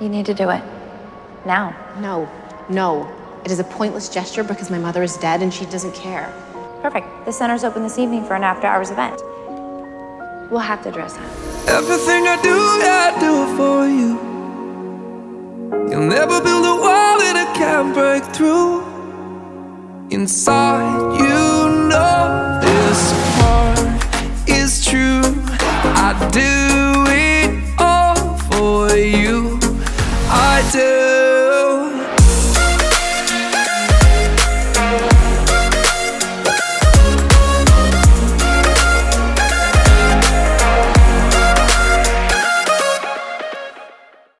You need to do it. Now. No, no. It is a pointless gesture because my mother is dead and she doesn't care. Perfect. The center's open this evening for an after hours event. We'll have to dress up. Everything I do, I do for you. You'll never build a wall that I can't break through. Inside, you know this part is true. I do it all for you. I do.